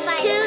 Bye. Bye.